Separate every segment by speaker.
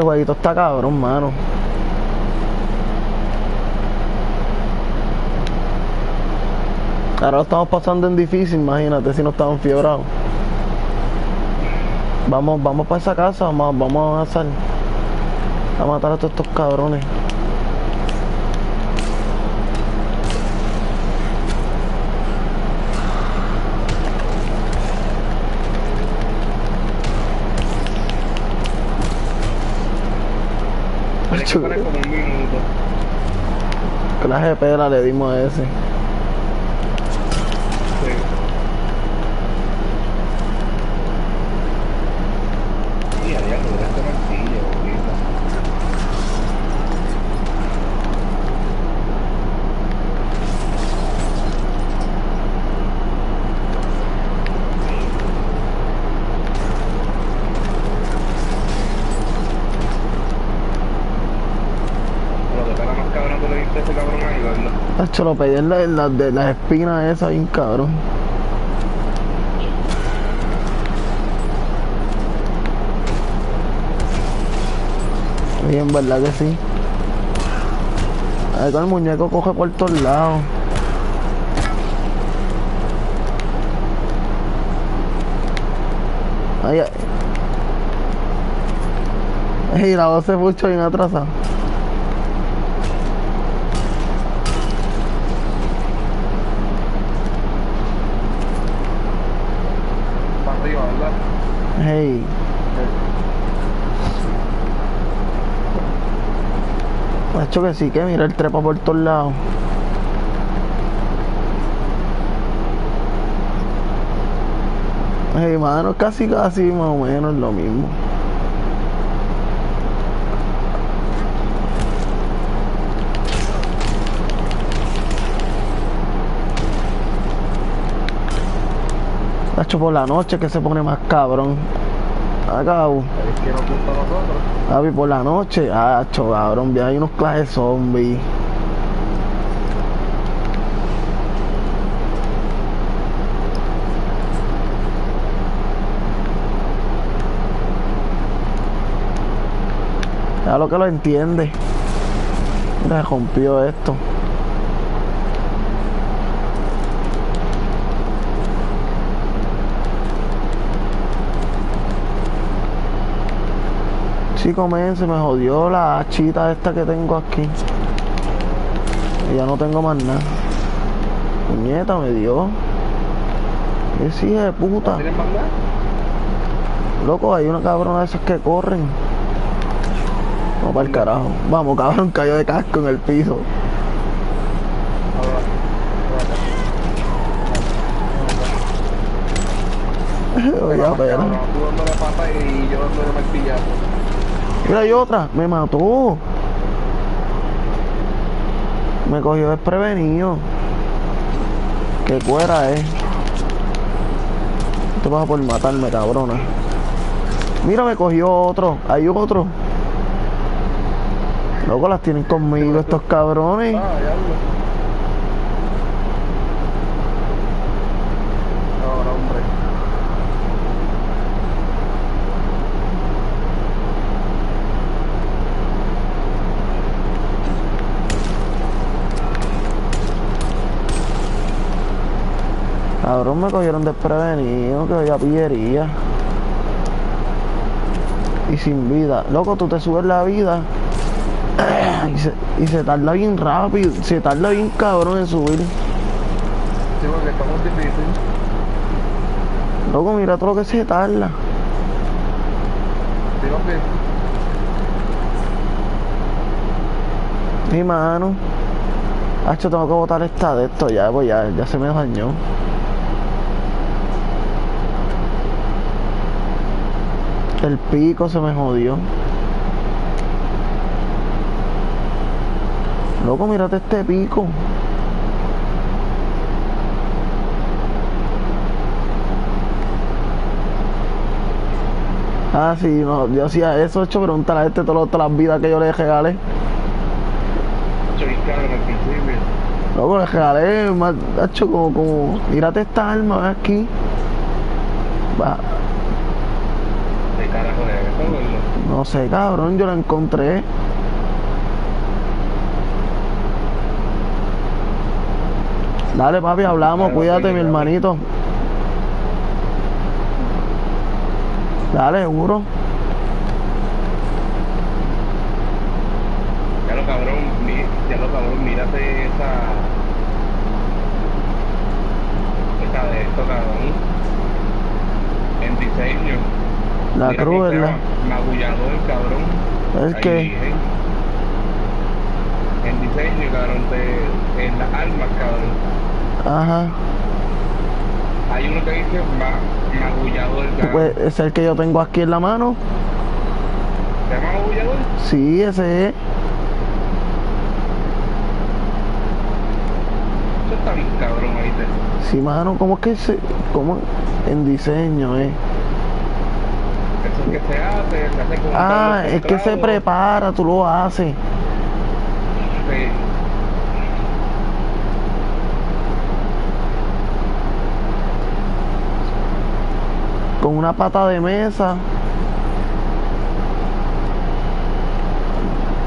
Speaker 1: Jueguito está cabrón, mano. Ahora lo estamos pasando en difícil, imagínate si no estamos fiebrados. Vamos, vamos para esa casa, vamos, vamos a avanzar. A matar a todos estos cabrones.
Speaker 2: Tienes que poner como un minuto.
Speaker 1: Clase de pera le dimos a ese.
Speaker 2: Sí. Y a diablo, mira este martillo, bonito. Pero que para más cabrón que le diste a ese cabrón ahí, ¿verdad?
Speaker 1: Hacho, lo en la- en la- de las espinas esas, bien cabrón. Bien, verdad que sí. Ahí con el muñeco coge por todos lados. Ay. Ey, la voz se mucho bien atrasada. Hey. Macho que sí, que mira el trepa por todos lados. Hey, mano, casi casi más o menos lo mismo. Macho por la noche que se pone más cabrón. Acá, uh. Javi, por la noche, ah, cabrón, hay unos clases zombies. Ya lo que lo entiende. Mira, rompió esto. Chico, men, se me jodió la hachita esta que tengo aquí. Y ya no tengo más nada. Puñeta me dio. ¿Qué hija de puta? Loco, hay una cabrona de esas que corren. Vamos para el carajo. Vamos, cabrón, cayó de casco en el piso. Pena.
Speaker 2: Cabrón, Tú dándole pata y yo dándole martillazo.
Speaker 1: Mira, hay otra. Me mató. Me cogió desprevenido. Qué cuera es. Te vas a por matarme, cabrona. Mira, me cogió otro. Hay otro. Loco, las tienen conmigo estos cabrones.
Speaker 2: Ah, diablo. Ahora, hombre.
Speaker 1: Cabrón, me cogieron desprevenido, que había pillería. Y sin vida. Loco, tú te subes la vida. Y se, y se tarda bien rápido. Se tarda bien cabrón en subir.
Speaker 2: Sí, porque estamos difícil.
Speaker 1: Loco, mira todo lo que se tarda.
Speaker 2: Sí.
Speaker 1: Mi mano. Hacho, tengo que botar esta de esto ya, pues ya, ya se me dañó. El pico se me jodió. Loco, mírate este pico. Ah, sí, no, yo hacía eso, hecho, preguntar a este todas las vidas que yo le regalé. Loco, le regalé, más, hecho, como, como, mírate esta arma, aquí. Va,
Speaker 2: De carajo de eso, ¿verdad?
Speaker 1: No sé, cabrón, yo la encontré. Dale, papi, hablamos,
Speaker 2: Dale,
Speaker 1: cuídate,
Speaker 2: papi,
Speaker 1: mi hermanito. Dale, seguro.
Speaker 2: Ya lo cabrón, ya lo cabrón, mírate esa. Esa de esto, cabrón. En diseño.
Speaker 1: La cruz, ¿verdad?
Speaker 2: Magullador, cabrón.
Speaker 1: ¿El
Speaker 2: Ahí
Speaker 1: qué?
Speaker 2: En diseño, cabrón, de, en las armas, cabrón.
Speaker 1: Ajá.
Speaker 2: Hay uno que dice ma, magullador, cabrón.
Speaker 1: Pues es el que yo tengo aquí en la mano.
Speaker 2: ¿Se llama magullador?
Speaker 1: Sí, ese es.
Speaker 2: Eso está bien cabrón, ¿oíste?
Speaker 1: Sí, mano, ¿cómo es que se.? ¿Cómo? En diseño, eh.
Speaker 2: Eso es que se hace, se hace con un
Speaker 1: Ah, es que se prepara, tú lo haces.
Speaker 2: Sí.
Speaker 1: Con una pata de mesa.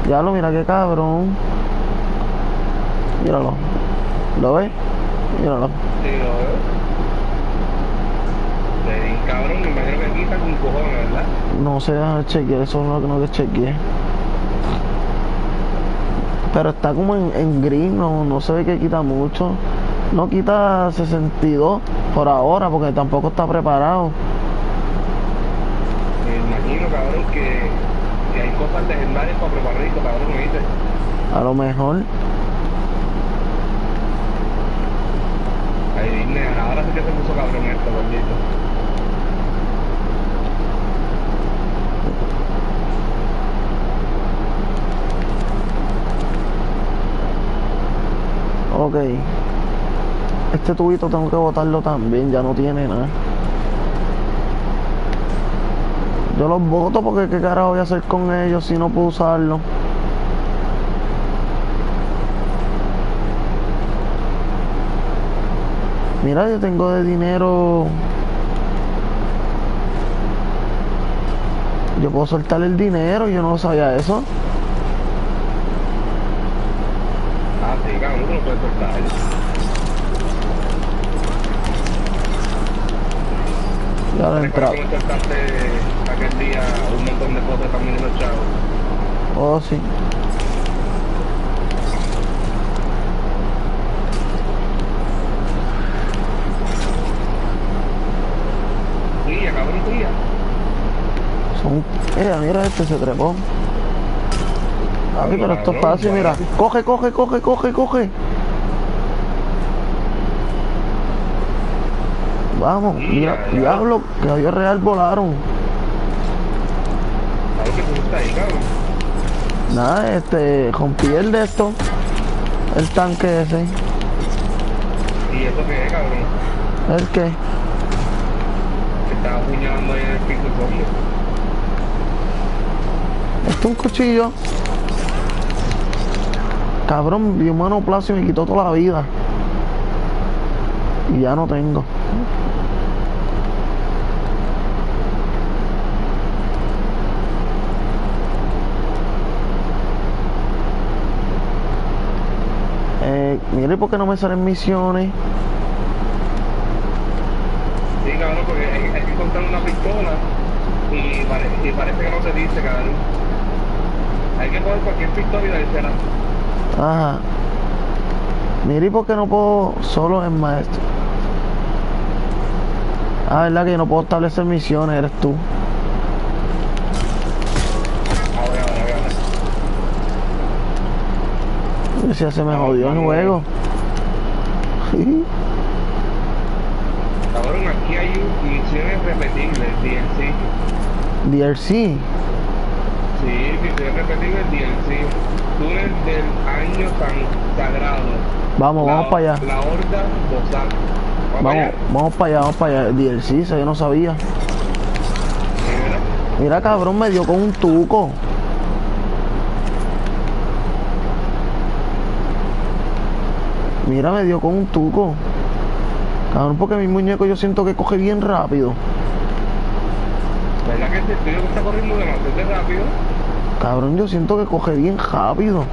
Speaker 1: Ya lo mira qué cabrón. Míralo. ¿Lo ves? Míralo.
Speaker 2: Sí, lo veo. Cabrón, me imagino que quita con cojones, ¿verdad?
Speaker 1: No sé, chequear, eso es lo que no que chequeé. Pero está como en, en gris, no, no se ve que quita mucho. No quita 62 por ahora, porque tampoco está preparado.
Speaker 2: Me imagino, cabrón, que, que hay cosas legendarias para preparar esto, cabrón, ¿me dices?
Speaker 1: A lo mejor.
Speaker 2: Ahí ahora sí que se puso cabrón esto, gordito.
Speaker 1: Ok. Este tubito tengo que botarlo también, ya no tiene nada. Yo los boto porque qué carajo voy a hacer con ellos si no puedo usarlo. Mira, yo tengo de dinero. Yo puedo soltar el dinero, yo no sabía eso.
Speaker 2: Ah, puedes soltar.
Speaker 1: Ya lo he
Speaker 2: Recuerda
Speaker 1: entrado.
Speaker 2: cómo soltaste aquel día un montón de cosas también en los chavos.
Speaker 1: Oh, sí.
Speaker 2: Tía, cabrón, tía.
Speaker 1: Son... Mira, mira, este se trepó. Papi, pero esto es fácil, mira. Coge, coge, coge, coge, coge. Vamos, mira, diablo, que avión real volaron. Nada, este, rompí el de esto. El tanque ese.
Speaker 2: ¿Y eso qué es, cabrón?
Speaker 1: ¿El qué?
Speaker 2: Que estaba apuñalando ahí en el piso fondo.
Speaker 1: Esto es un cuchillo. Cabrón, vi un monoplacio y me quitó toda la vida. Y ya no tengo. Eh, mire, ¿por qué no me salen misiones?
Speaker 2: Sí, cabrón, porque hay, hay que encontrar una pistola y, pare- y parece que no se dice, cabrón. Hay que coger cualquier pistola y dársela.
Speaker 1: Ajá. Mire, ¿y por qué no puedo solo en maestro? Ah, verdad que yo no puedo establecer misiones, eres tú. Si ya se me jodió el juego.
Speaker 2: Cabrón, aquí hay misiones repetibles, DLC.
Speaker 1: DLC.
Speaker 2: Sí, misiones repetibles, DLC. Túnel del año tan sagrado.
Speaker 1: Vamos,
Speaker 2: La-
Speaker 1: vamos para allá.
Speaker 2: La horda Bozal. Vamos,
Speaker 1: Vamos,
Speaker 2: allá.
Speaker 1: vamos para allá, vamos para allá. DLC, eso yo no sabía.
Speaker 2: Sí.
Speaker 1: Mira, cabrón, me dio con un tuco. Mira, me dio con un tuco. Cabrón, porque mi muñeco yo siento que coge bien rápido.
Speaker 2: ¿Verdad ¿Será que este estudio está corriendo demasiado rápido?
Speaker 1: Cabrón, yo siento que coge bien rápido.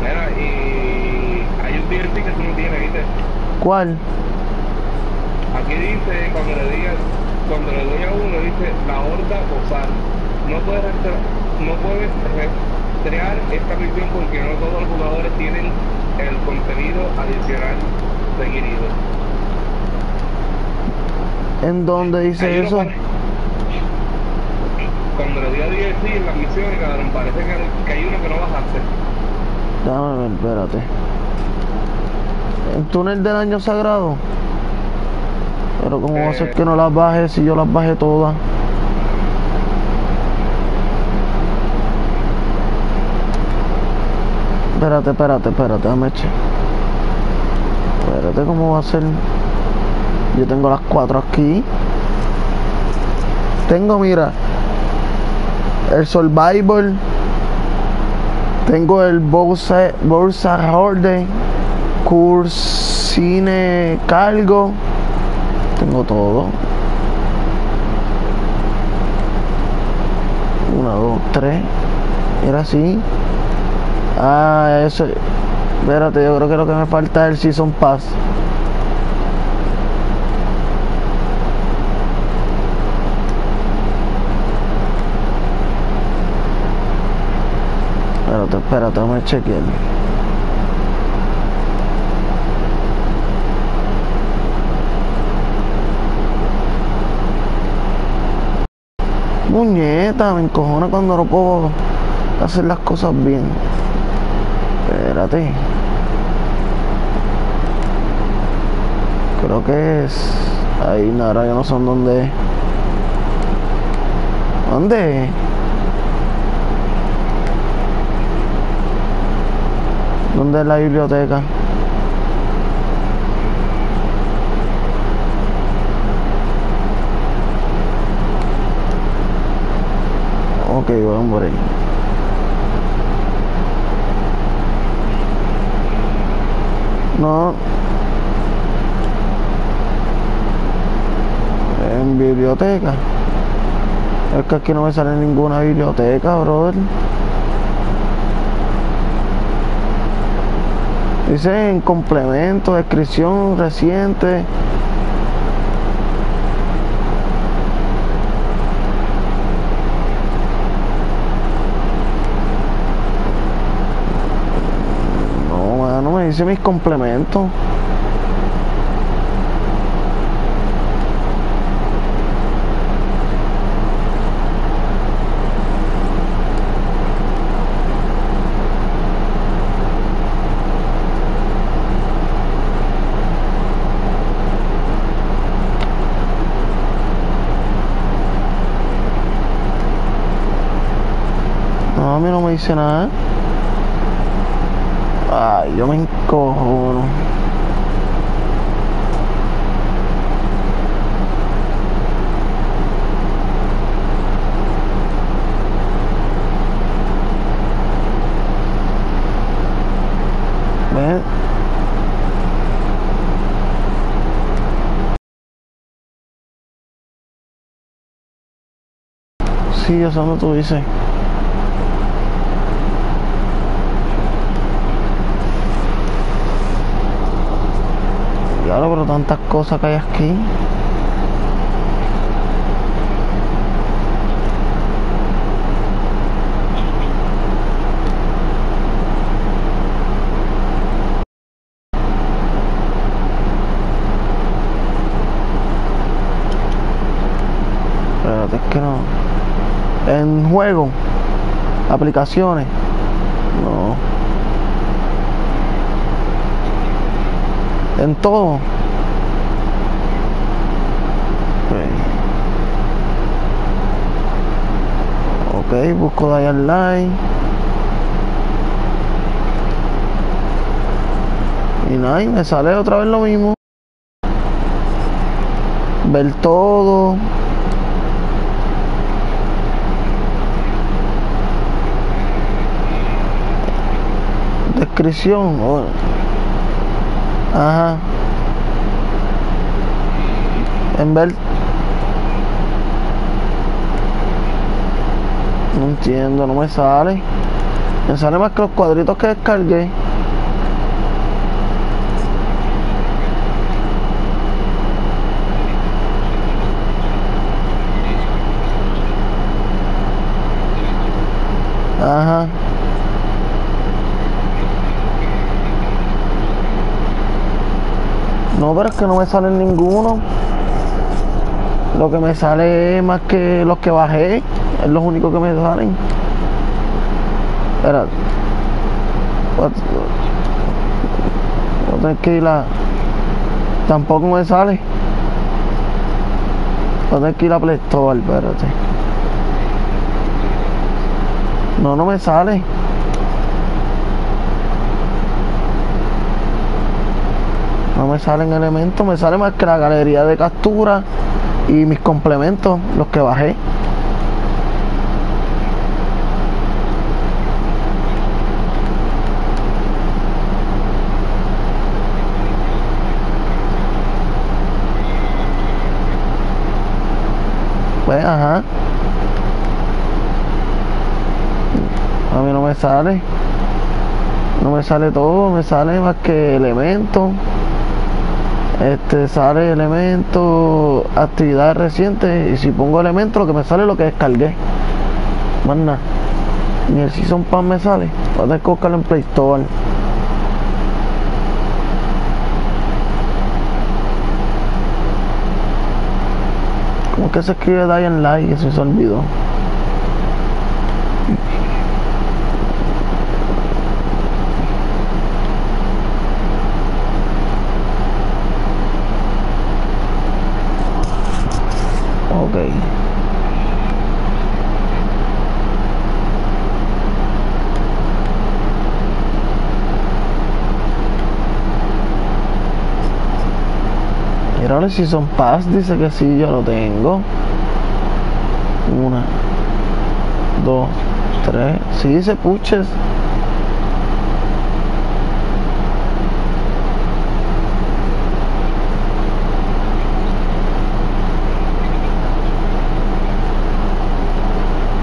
Speaker 2: Mira, y hay un DLC que tú no tienes, ¿viste?
Speaker 1: ¿Cuál?
Speaker 2: Aquí dice, cuando le digas, cuando le doy a uno, dice la horda posar. No puedes no puedes rastrear esta misión porque no todos los jugadores tienen el contenido adicional requerido.
Speaker 1: ¿En dónde dice eso?
Speaker 2: Cuando le di a DLC en las misiones, cabrón, parece que, hay uno que no bajaste.
Speaker 1: Ver, espérate. ¿En túnel del año sagrado? Pero ¿cómo va a ser
Speaker 2: Eh.
Speaker 1: que no las baje si yo las bajé todas? Espérate, espérate, espérate, dame che. Espérate, ¿cómo va a ser? Yo tengo las cuatro aquí. Tengo, mira, el Survivor. Tengo el Bolsa, Bolsa Horde, Cursine Cargo. Tengo todo. Una, dos, tres. Era así. Ah, eso. Espérate, yo creo que lo que me falta es el Season Pass. Espérate, espérate, vamos a chequear. Muñeta, me encojona cuando no puedo hacer las cosas bien. Espérate. Creo que es. Ahí, ahora yo no sé dónde. ¿Dónde? ¿Dónde es la biblioteca? Ok, vamos por ahí. No. En biblioteca. Es que aquí no me sale ninguna biblioteca, brother. Dice en complemento, descripción reciente. No, mano, me dice mis complementos. Dice nada. Ay, yo me encojono. ¿Ves? Sí, eso no tú dices. Claro, pero tantas cosas que hay aquí. Espérate, es que no. En juego, aplicaciones. No. En todo. Ok, Ok, busco Dial Line. Y nada, y me sale otra vez lo mismo. Ver todo. Descripción. oh. Ajá. En Bel. No entiendo, no me sale. Me sale más que los cuadritos que descargué. No, pero es que no me salen ninguno. Lo que me sale es más que los que bajé. Es los únicos que me salen. Espera. Voy a tener que ir a... Tampoco me sale. Voy a tener que ir a Play Store, espérate. No, no me sale. No me salen elementos, me sale más que la galería de captura y mis complementos, los que bajé. Pues, ajá. A mí no me sale. No me sale todo, me sale más que elementos. Este sale elemento, actividades recientes. Y si pongo elemento, lo que me sale es lo que descargué. Más nada. Ni el Season Pass me sale. Voy a tener que buscarlo en Play Store. ¿Cómo que se escribe Dying Light? Eso se olvidó. Ok. Y ahora si son Pass dice que sí, yo lo tengo. Una, dos, tres. Si dice puches.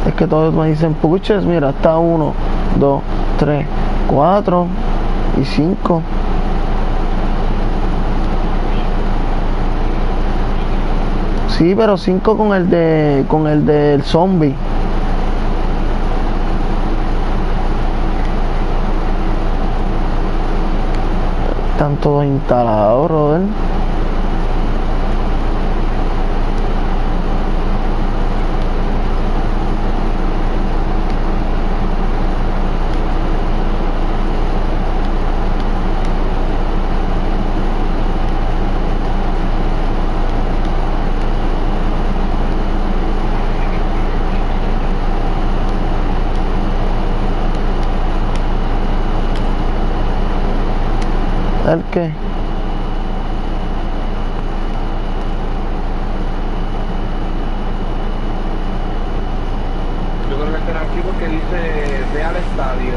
Speaker 1: Es que todos me dicen puches, mira, está uno, dos, tres, cuatro y cinco. Sí, pero cinco con el de con el del zombie. Están todos instalados, brother. ¿El qué?
Speaker 2: Yo creo que este aquí porque dice ve al estadio.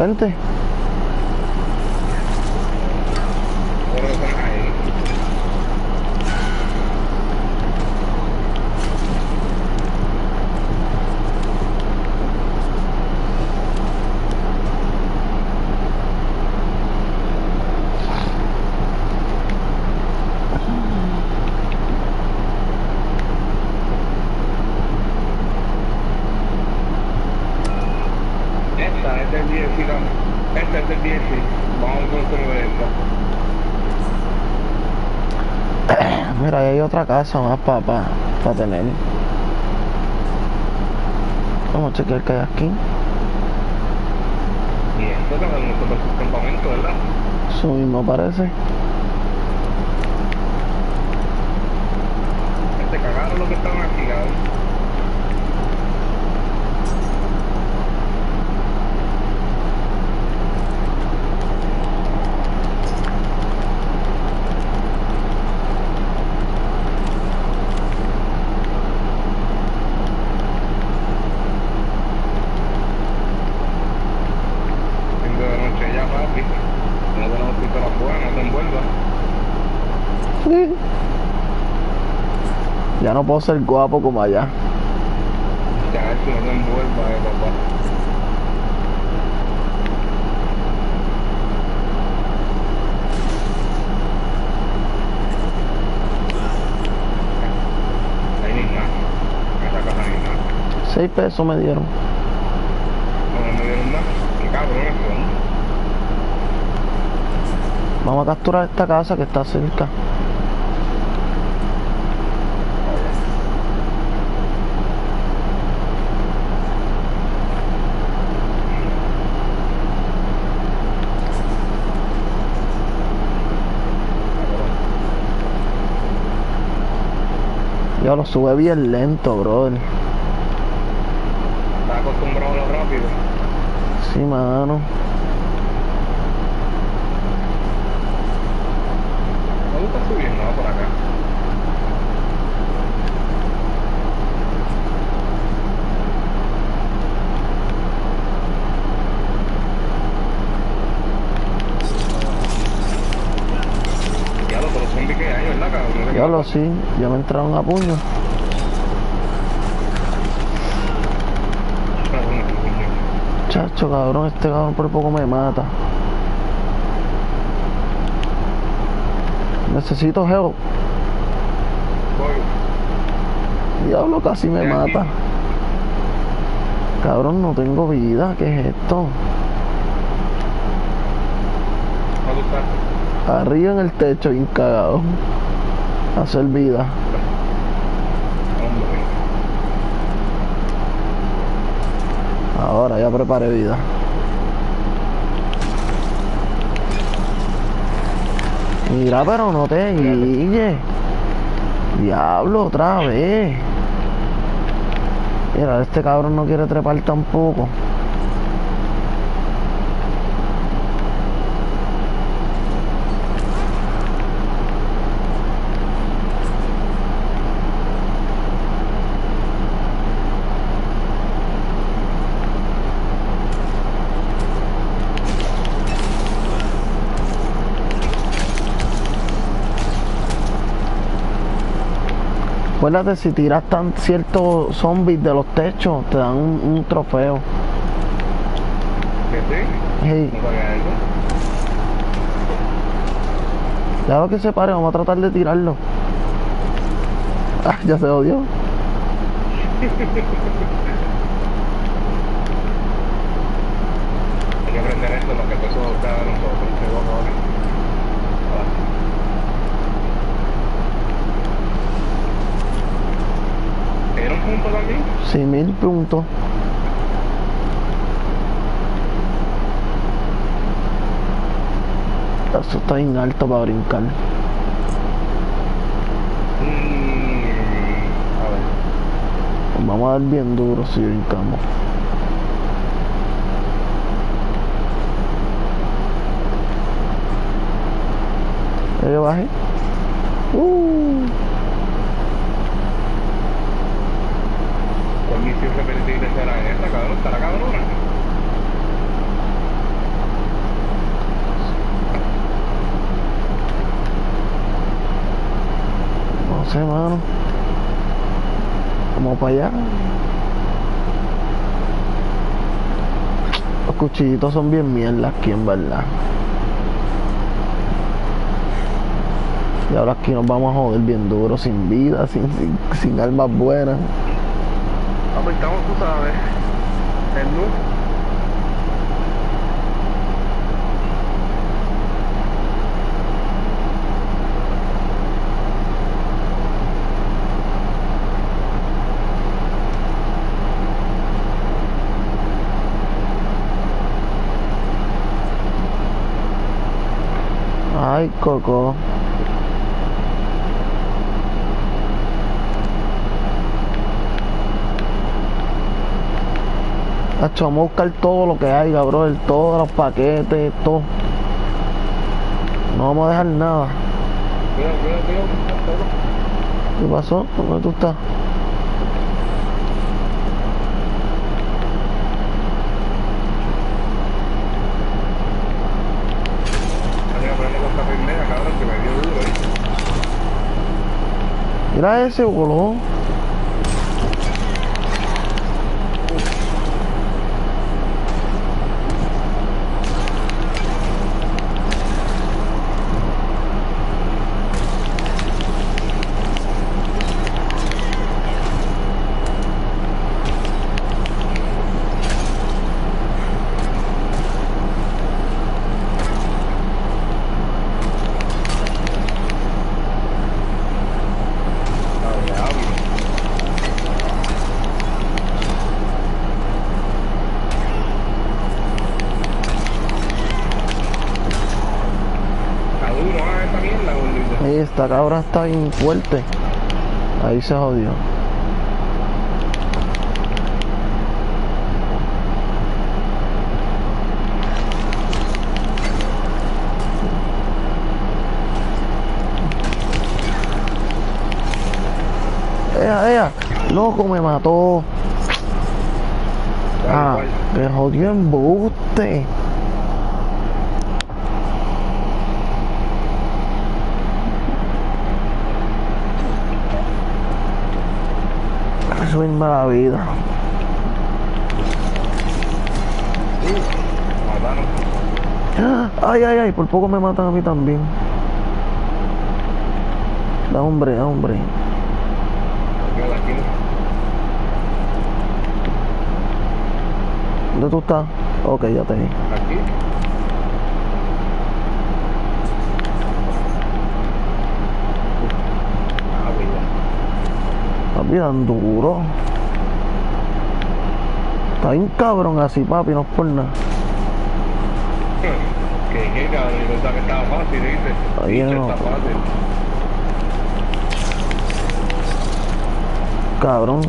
Speaker 1: Vente.
Speaker 2: Creo que son ahí. Esta es del DLC, ¿no? Esta es del DLC. Vamos a ver cómo es esta.
Speaker 1: Mira, casa más para pa, pa tener. Vamos a chequear qué hay aquí.
Speaker 2: Y esto es un campamento, ¿verdad?
Speaker 1: Eso mismo parece.
Speaker 2: Este cagaron los que estaban aquí, cabrón. Cinco de la noche ya, papi. No tenemos pistolas buenas, no te envuelvas.
Speaker 1: Ya no puedo ser guapo como allá.
Speaker 2: Ya, no te envuelvas, eh, papá. Ahí ni nada. En esa casa ni nada.
Speaker 1: Seis pesos me dieron.
Speaker 2: No, no me dieron nada. Qué cabrones son.
Speaker 1: Vamos a capturar esta casa que está cerca. Lo sube bien lento, brother.
Speaker 2: Estás acostumbrado a lo rápido.
Speaker 1: Sí, mano.
Speaker 2: Me gusta subir, no, por acá. Ya lo, pero son zombies que hay, ¿verdad, cabrón? No sé qué
Speaker 1: Ya lo sí, ya me entraron a puño. Chacho, cabrón, este cabrón por poco me mata. Necesito help.
Speaker 2: Voy.
Speaker 1: Diablo, casi me mata. Cabrón, no tengo vida. ¿Qué es esto? Arriba en el techo, bien cagado. Hacer vida. Ahora ya preparé vida. Mira, pero no te guille. Diablo, otra vez. Mira, este cabrón no quiere trepar tampoco. Acuérdate, si tiras tan ciertos zombies de los techos, te dan un, un trofeo.
Speaker 2: ¿Qué sí? Eso.
Speaker 1: déjalo que se pare, vamos a tratar de tirarlo. Ah, ya se odió.
Speaker 2: Hay que aprender esto, lo que nosotros. Ah. ¿Era un punto también?
Speaker 1: Sí, mil puntos. Eso está bien alto para brincar.
Speaker 2: Mm, a ver.
Speaker 1: Vamos a dar bien duro si brincamos. ¿Ya yo bajé? Uh,
Speaker 2: ¿Cuál misión será esta, cabrón? ¿Estará cabrona?
Speaker 1: no sé, mano. Vamos para allá. Los cuchillitos son bien mierda aquí, en verdad. Y ahora aquí nos vamos a joder bien duro, sin vida, sin, sin, sin armas buenas.
Speaker 2: Estamos, tú sabes, en luz.
Speaker 1: Ay, Coco. Hacho, vamos a buscar todo lo que hay, cabrón, todos los paquetes, todo. No vamos a dejar nada. ¿Qué pasó? ¿Dónde tú estás?
Speaker 2: Amigo, prende con esta pendeja, cabrón, que me dio duro, ¿eh?
Speaker 1: Mira ese, voló. Esta cabra está bien fuerte. Ahí se jodió. Ea, ea, loco me mató. Ah, me jodió embuste. Subirme la vida.
Speaker 2: Mataron.
Speaker 1: Ay, ay, ay, por poco me matan a mí también. Da hombre, da hombre. ¿Dónde tú estás? Ok, ya te vi.
Speaker 2: Aquí. Ah, mira.
Speaker 1: Dan duro. Está bien cabrón así, papi, no es por nada.
Speaker 2: Que qué cabrón, yo pensaba que estaba fácil, ¿viste?
Speaker 1: Ahí no.
Speaker 2: está fácil.
Speaker 1: Cabrón.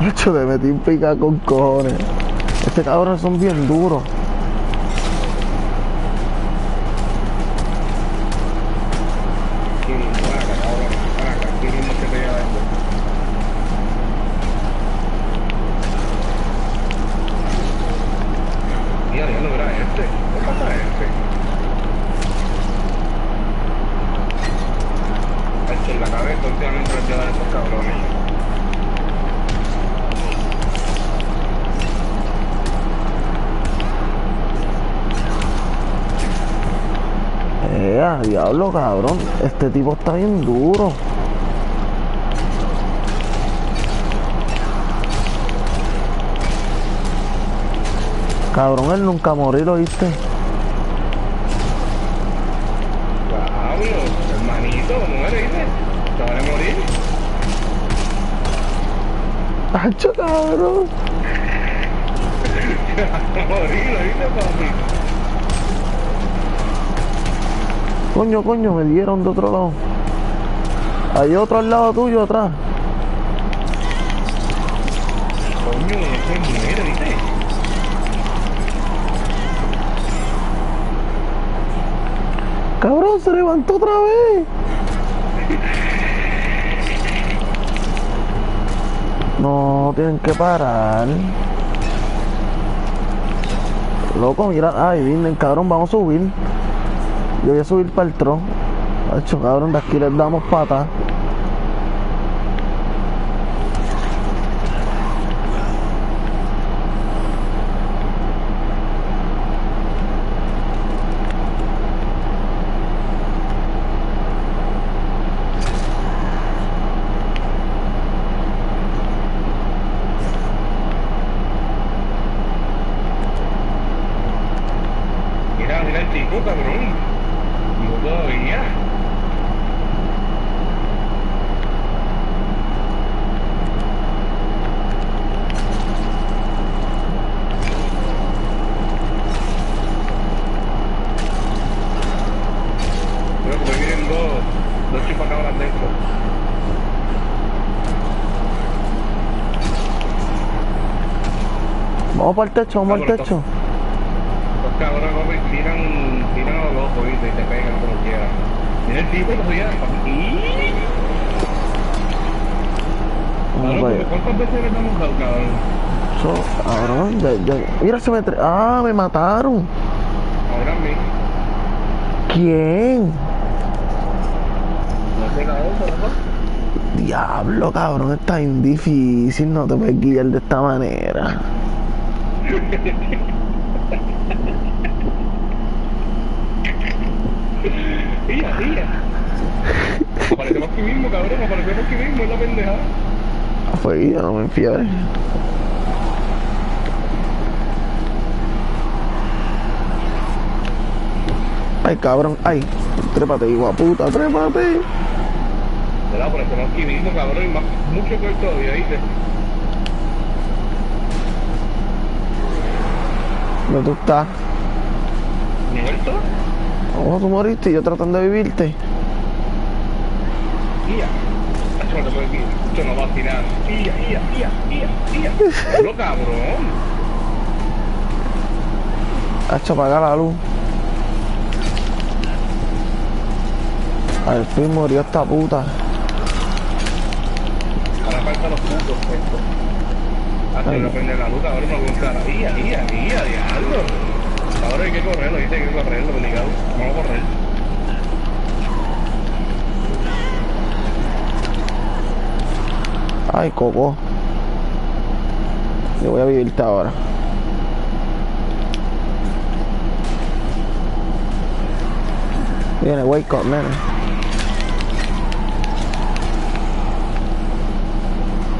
Speaker 1: De hecho, le metí un pica con cojones. Este cabrón son bien duros.
Speaker 2: Aquí, buena acá, cabrón. Buena acá, aquí mismo que te lleva esto. Mira, ya no verá este. ¿Qué pasa este? Este en la cabeza últimamente lo llevan estos cabrones.
Speaker 1: Eh, a diablo, cabrón. Este tipo está bien duro. Cabrón, él nunca morir, ¿lo viste?
Speaker 2: Pablo, hermanito, muere, ¿viste? Te van a morir.
Speaker 1: ¡Hacho, cabrón!
Speaker 2: Te van a morir, ¿lo viste, papi?
Speaker 1: Coño, coño, me dieron de otro lado. Hay otro al lado tuyo atrás.
Speaker 2: Coño, ese muere, ¿viste?
Speaker 1: Cabrón, se levantó otra vez. No, tienen que parar. Loco, mira, ay, vienen, cabrón, vamos a subir. Yo voy a subir para el tron. Hacho, cabrón, de aquí les damos pata.
Speaker 2: Mira, mira el tipo, cabrón. No todavía. Creo que me vienen dos, dos chupacabras dentro.
Speaker 1: Vamos para el techo, vamos al
Speaker 2: Vámonos,
Speaker 1: techo.
Speaker 2: Los cabrones papi, tiran, tiran a los ojos, ¿viste? Y te pegan como quieran. Mira el tipo todavía. ¡Y!
Speaker 1: Vamos
Speaker 2: Cabrón,
Speaker 1: para allá.
Speaker 2: ¿cuántas veces les hemos dado, cabrón?
Speaker 1: So, cabrón, ya, ya. Mira, se me... tre- Ah, me mataron.
Speaker 2: Ahora mismo.
Speaker 1: ¿Quién?
Speaker 2: No sé otra, ¿no?
Speaker 1: Diablo, cabrón, está bien difícil, no te puedes guiar de esta manera.
Speaker 2: Tía, tía. Aparecemos aquí mismo, cabrón, aparecemos aquí mismo, es la pendejada.
Speaker 1: Fue yo, no me enfiares. Ay, cabrón, ay, trépate, hijo puta, trépate.
Speaker 2: ¿Verdad? Aparecemos aquí mismo, cabrón, y más, mucho peor todavía, ¿viste?
Speaker 1: ¿Dónde tú estás?
Speaker 2: ¿Muerto?
Speaker 1: Oh, tú moriste y yo tratando de vivirte.
Speaker 2: Ia. Hacho, no te puedes ir. Esto no va a tirar. Ia, ia, ia, ia, ia. Lo cabrón.
Speaker 1: Hacho, apaga la luz. Al fin murió esta puta.
Speaker 2: Ahora falta los puntos estos.
Speaker 1: Ay.
Speaker 2: no prende la luz, no con cara. Ia, ia, ia, diablo. Ahora hay que correrlo, dice hay que correrlo, obligado. Vamos a correr.
Speaker 1: Ay, coco. Yo voy a vivirte ahora. Viene, wake up, nene.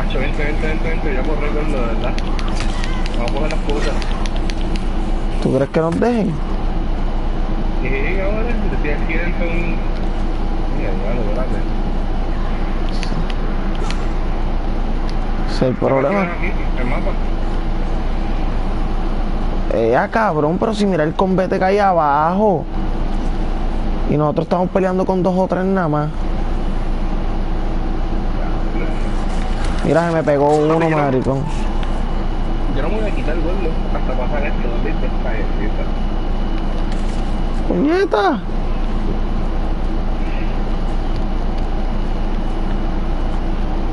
Speaker 2: Hacho, vente, vente, vente, vente. Ya correr con lo de verdad. Vamos a coger las cosas.
Speaker 1: ¿Tú crees que nos dejen?
Speaker 2: Y ahora, aquí dentro de un... Mira, espérate.
Speaker 1: Ese es el problema.
Speaker 2: Aquí, el mapa.
Speaker 1: Eh, ah, cabrón, pero si mira el combate que hay abajo. Y nosotros estamos peleando con dos o tres nada más. Mira, se me pegó uno, maricón.
Speaker 2: Yo no me voy a quitar el vuelo hasta pasar esto, ¿viste?
Speaker 1: ¡Puñeta!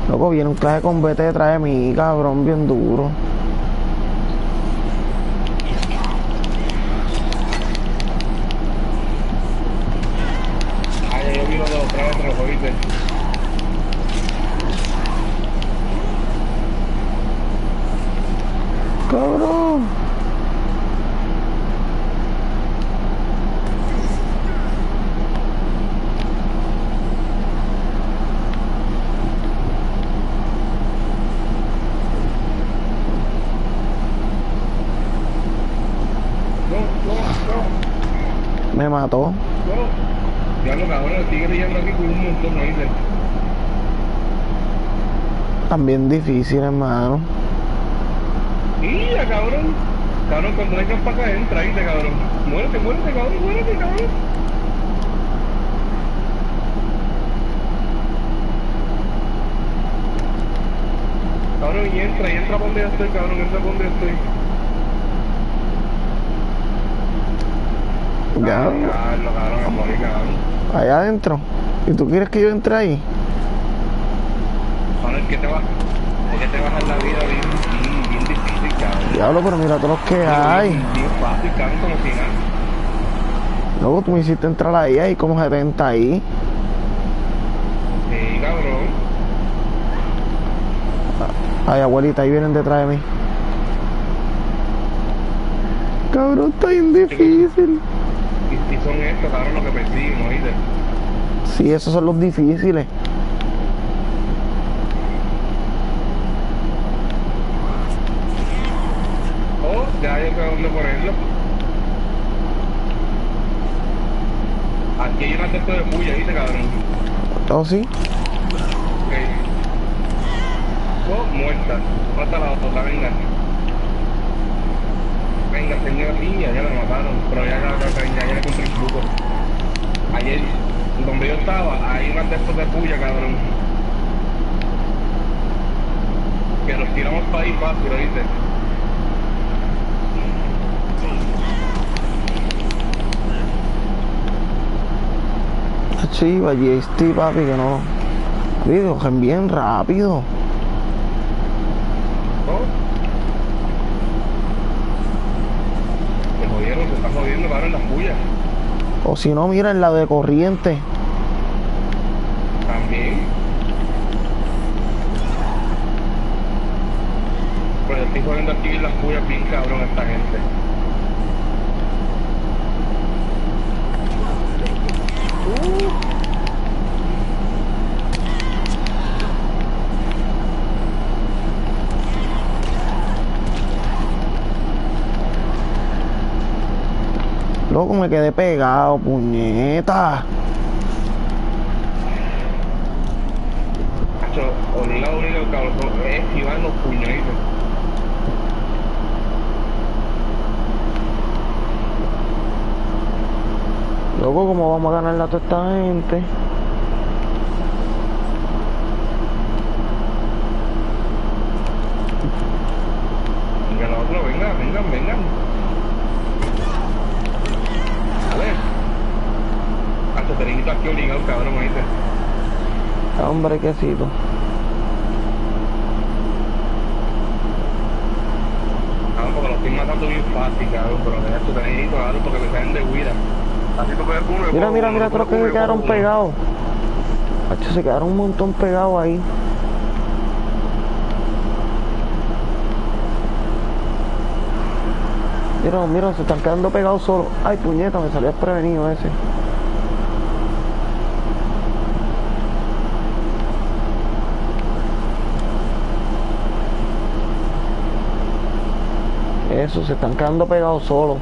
Speaker 1: Loco, viene un clase de combate detrás de mí, cabrón, bien duro.
Speaker 2: Ah, ya yo vi los de otra vez, los oíste.
Speaker 1: Cabrón.
Speaker 2: No, no,
Speaker 1: Me mató.
Speaker 2: no, no. Ya lo cabrón, el tigre yendo aquí con un montón, ¿oíste?
Speaker 1: También difícil, hermano.
Speaker 2: ¡Y ya, cabrón! Cabrón, cuando vengan para acá, entra, ¿oíste, cabrón? Muérete, muérete, cabrón, muérete, cabrón. Cabrón, y entra, y entra por donde estoy, cabrón, entra por donde estoy.
Speaker 1: Ya,
Speaker 2: cabrón, cabrón.
Speaker 1: allá adentro. ¿Y tú quieres que yo entre ahí?
Speaker 2: Que te va, te va a la vida bien, bien, bien difícil, cabrón.
Speaker 1: Diablo, pero mira todos los que hay.
Speaker 2: Bien, bien fácil, cabrón, como si nada.
Speaker 1: Luego tú me hiciste entrar ahí, ahí como 70 ahí.
Speaker 2: Sí, cabrón.
Speaker 1: Ay, abuelita, ahí vienen detrás de mí. Cabrón, está bien difícil.
Speaker 2: Y, y son estos, cabrón, los que persiguen, ¿oíste?
Speaker 1: Sí, esos son los difíciles.
Speaker 2: Oh, ya yo sé dónde ponerlo. Aquí hay una texto de puya, ¿viste, cabrón?
Speaker 1: ¿Oh, sí?
Speaker 2: Ok. Oh, muerta. ¿Dónde está la otra? Venga. Venga, señora niña, ya me mataron. Pero ya, ya, ya, ya, le encontré un truco. Ayer, donde yo estaba, hay una texto de puya, cabrón. Que nos tiramos para ahí fácil, ¿oíste?
Speaker 1: Chiva, GST, papi, que no. Cogen bien rápido.
Speaker 2: Jodieron, se está jodiendo, cabrón, las.
Speaker 1: O si no, mira en la de corriente.
Speaker 2: También. Yo estoy jodiendo aquí las puyas bien cabrón esta gente.
Speaker 1: Loco, me quedé pegado, puñeta.
Speaker 2: Obligado, obligado, cabrón, es esquivar los puñaditos.
Speaker 1: Loco, ¿cómo vamos a ganar a toda esta gente?
Speaker 2: Venga, los otros, venga, vengan, vengan. Dale. Hasta te necesito aquí obligado, cabrón, ¿oíste?
Speaker 1: Hombre, quesito.
Speaker 2: Cabrón, porque los estoy matando bien fácil, cabrón, pero de esto te necesito, cabrón, porque me salen de huida. Así tú puedes uno.
Speaker 1: Mira, mira, mira, creo que se quedaron pegados. Hacho, se quedaron un montón pegados ahí. Mira, mira, se están quedando pegados solos. Ay, puñeta, me salió desprevenido ese. Se están quedando pegados solos.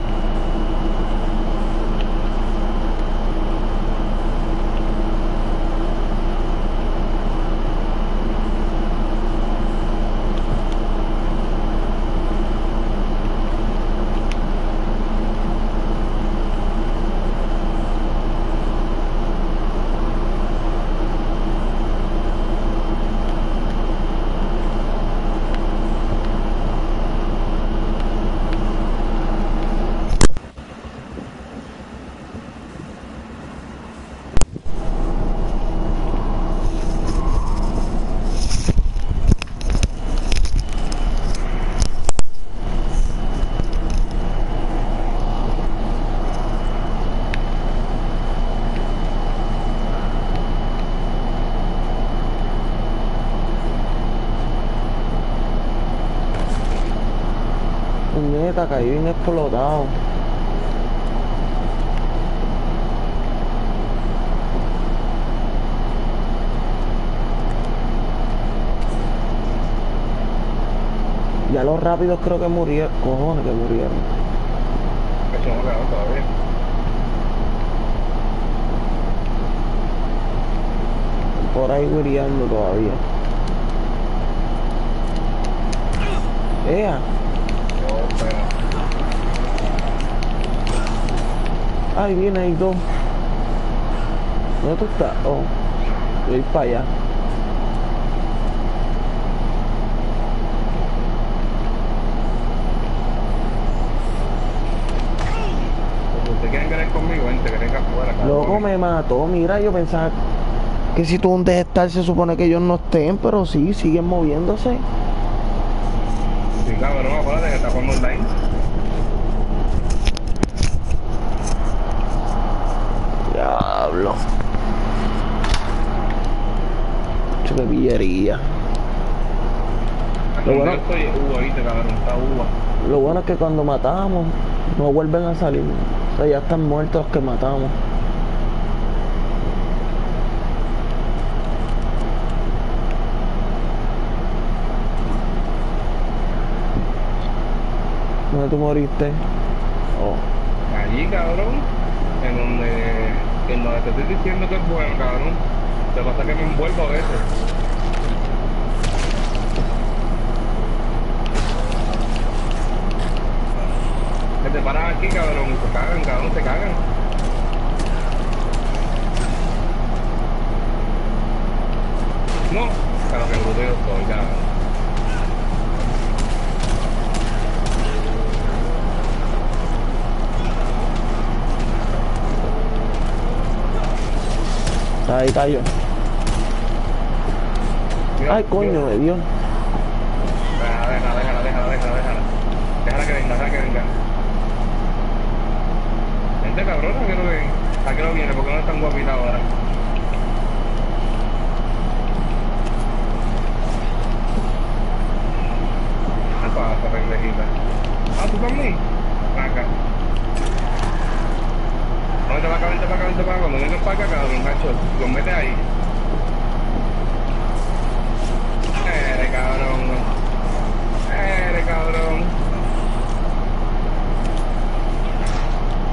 Speaker 1: Puñeta, caí bien explotado. Ya los rápidos creo que murieron. Cojones que murieron.
Speaker 2: Eso no quedado todavía.
Speaker 1: Por ahí muriendo todavía. Ea,
Speaker 2: Yo, pero,
Speaker 1: ahí viene ahí dos. ¿Dónde tú estás? Oh, voy para allá.
Speaker 2: cabrón.
Speaker 1: Loco me mató, mira, yo pensaba que si tú donde estar se supone que ellos no estén, pero sí, siguen moviéndose.
Speaker 2: Sí, cabrón, acuérdate que está jugando online.
Speaker 1: Diablo. Pillería.
Speaker 2: Aquí
Speaker 1: Lo bueno-
Speaker 2: estoy es uva, viste, cabrón, está uva.
Speaker 1: Lo bueno es que cuando matamos, no vuelven a salir. O sea, ya están muertos los que matamos. ¿Dónde tú moriste? Oh.
Speaker 2: Allí, cabrón, en donde, en donde te estoy diciendo que es bueno, cabrón. Lo que pasa que me envuelvo a veces. Que te paran aquí, cabrón, y se cagan, cabrón, se cagan. No, claro que bruto yo estoy, cabrón.
Speaker 1: Ahí cayó. Ay, coño, de Dios.
Speaker 2: Déjala, déjala, déjala, déjala, déjala, déjala. Déjala que venga, déjala que venga. Vente cabrón, ¿a qué no ven? ¿A qué no viene? Porque no es tan guapita ahora. ¿Qué pasa, pendejita? Ah, ¿tú también? Acá. Vente para acá, vente para acá, vente para acá. Cuando vengas para acá, cabrón, macho, los metes ahí. Eres cabrón. Eres cabrón.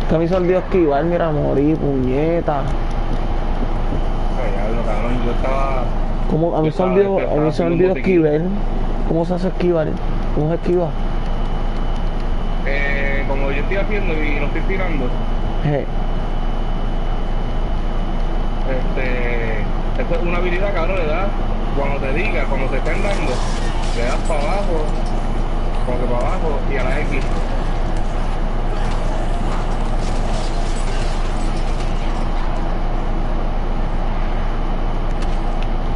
Speaker 1: Que me el Dios esquivar, mira, morí, puñeta.
Speaker 2: Ay, diablo, cabrón, yo estaba...
Speaker 1: ¿Cómo? A mí se olvidó, a mí se olvidó esquivar. ¿Cómo se hace esquivar? ¿Cómo se esquiva?
Speaker 2: Eh, como yo estoy haciendo y no estoy tirando. Este, esa es una habilidad, cabrón, le das, cuando te diga, cuando te estén dando, le das para abajo, como que para abajo y a la X.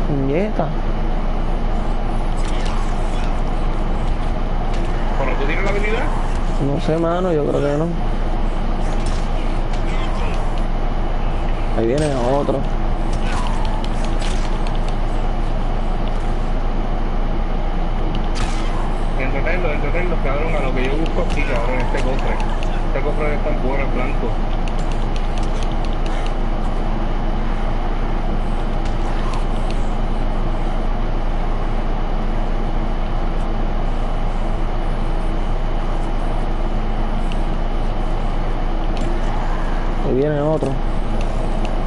Speaker 1: Puñeta.
Speaker 2: Cuando tú tienes la habilidad,
Speaker 1: No sé, mano, yo creo que no. Ahí viene otro.
Speaker 2: Entretenerlos, entretenerlos, cabrón, a lo que yo busco aquí, cabrón, este cofre. Este cofre es tan bueno, es blanco.
Speaker 1: Ahí viene otro.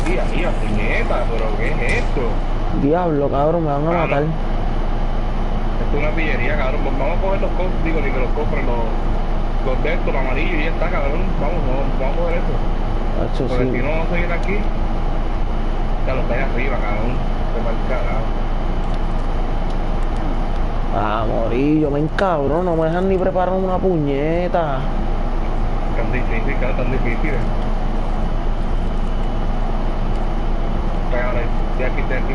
Speaker 2: Tía, tía, puñeta, pero ¿qué es esto?
Speaker 1: Diablo, cabrón, me van a matar.
Speaker 2: Una pillería, cabrón. Pues Vamos a coger los cofres, digo, ni que los cofres, los, los de estos, los amarillos, y ya está, cabrón. Vamos, vamos, vamos a coger eso. Porque si no vamos a seguir aquí, ya los ahí arriba, cabrón. Se va el carajo.
Speaker 1: Ah, morí, yo me encabro, no me dejan ni preparar una puñeta.
Speaker 2: Tan difícil, cabrón, tan difícil. Pégale, estoy aquí, estoy aquí.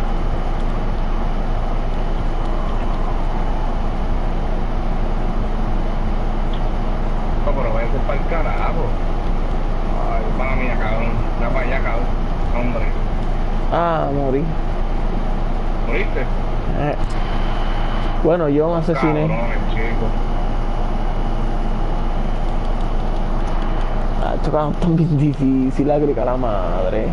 Speaker 2: No, pero voy a hacer para el carajo. Ay, mala mía, cabrón. Ya para allá, cabrón. Hombre.
Speaker 1: Ah, morí.
Speaker 2: ¿Moriste?
Speaker 1: Eh. Bueno, yo me asesiné. Ah, esto cabrón está bien difícil, grica la madre.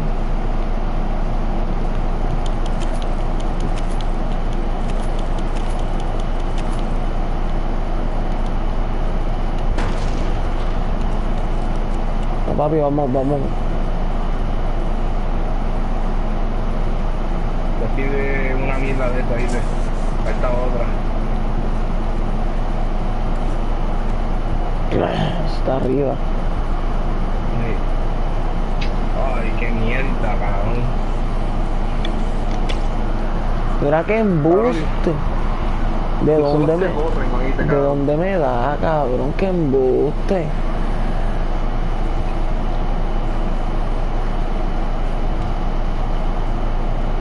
Speaker 1: No, papi, vamos, vamos.
Speaker 2: Yo aquí de una mierda de esa ahí, de esta otra.
Speaker 1: Está arriba.
Speaker 2: Sí. Ay, qué mierda, cabrón.
Speaker 1: Mira que embuste. ¿De dónde me,
Speaker 2: corren,
Speaker 1: de dónde me da, cabrón? Que embuste.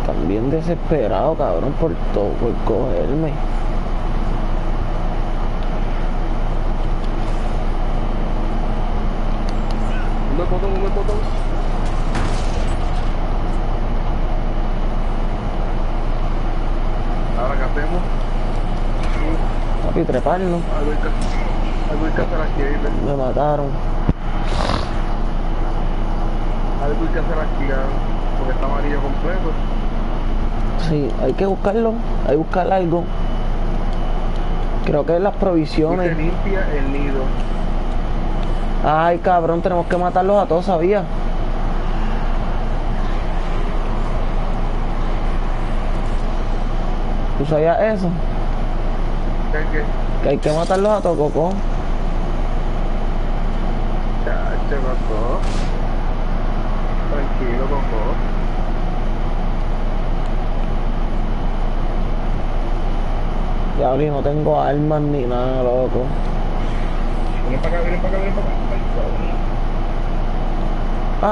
Speaker 1: También desesperado, cabrón, por todo, por cogerme.
Speaker 2: Un botón, un botón. Ahora qué hacemos.
Speaker 1: Papi, treparlo.
Speaker 2: Algo que, que hacer aquí.
Speaker 1: Me mataron.
Speaker 2: Algo hay que hacer aquí, porque está amarillo completo.
Speaker 1: Sí, hay que buscarlo. Hay que buscar algo. Creo que las
Speaker 2: Y se
Speaker 1: provisiones.
Speaker 2: limpia el nido.
Speaker 1: Ay, cabrón, tenemos que matarlos a todos, ¿sabía? ¿Tú sabías eso?
Speaker 2: ¿Qué, qué?
Speaker 1: Que hay que matarlos a todos, Coco.
Speaker 2: Chacho, Coco. Tranquilo, Coco.
Speaker 1: Ya, abrí, no tengo armas ni nada, loco.
Speaker 2: Vienen para acá, vienen para acá, vienen para acá.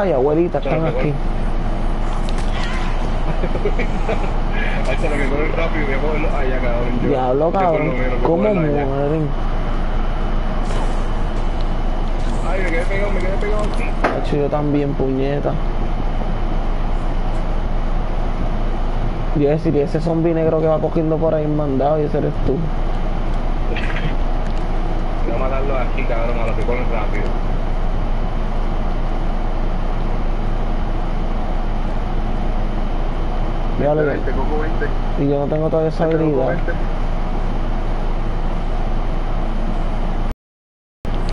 Speaker 2: Ay,
Speaker 1: abuelita, están
Speaker 2: Claro,
Speaker 1: aquí.
Speaker 2: Ahí lo que corre rápido, voy a cogerlo allá, cabrón. Yo-
Speaker 1: Diablo, cabrón. ¿Cómo mueren?
Speaker 2: Ay, me quedé pegado, me quedé pegado.
Speaker 1: Hacho, yo también, puñeta. Yo decir, y ese zombie negro que va cogiendo por ahí mandado, y ese eres tú.
Speaker 2: Voy a matarlo aquí, cabrón, a los que corren rápido.
Speaker 1: Míralo,
Speaker 2: Este, Coco 20.
Speaker 1: y yo no tengo toda esa
Speaker 2: Este,
Speaker 1: habilidad.
Speaker 2: 20.